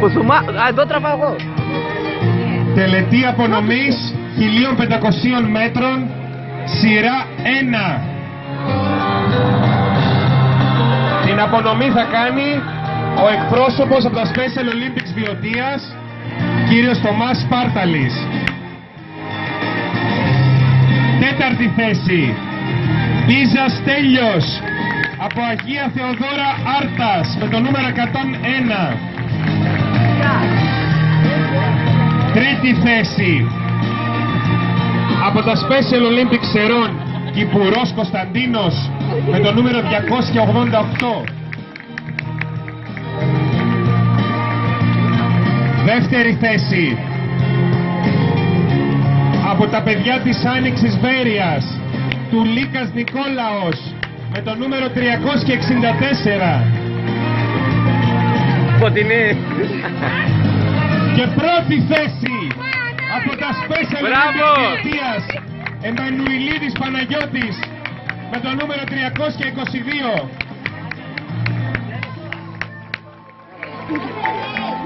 Που σου μα... Α, εδώ τραβάω εγώ. Τελετή απονομής 1500 μέτρων, σειρά 1. Την απονομή θα κάνει ο εκπρόσωπος από τα Special Olympics Βιωτίας, κύριος Τομάς Σπάρταλης. Τέταρτη θέση, Μπίζα Στέλιος, από Αγία Θεοδόρα Άρτας, με το νούμερο 101. Τρίτη θέση από τα Special Olympics Σερών Κυπουρός Κωνσταντίνος με το νούμερο 288. Δεύτερη θέση από τα παιδιά της Άνοιξης Βέρειας του Λίκας Νικόλαος με το νούμερο 364. Φωτεινή. Και πρώτη θέση από τα Special Μπράβο! Olympics Βιωτίας Εμμανουηλίδης Παναγιώτης με το νούμερο 322.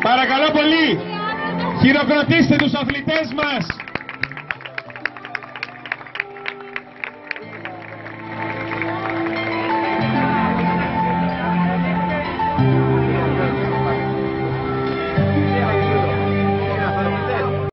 Παρακαλώ πολύ, χειροκροτήστε τους αθλητές μας.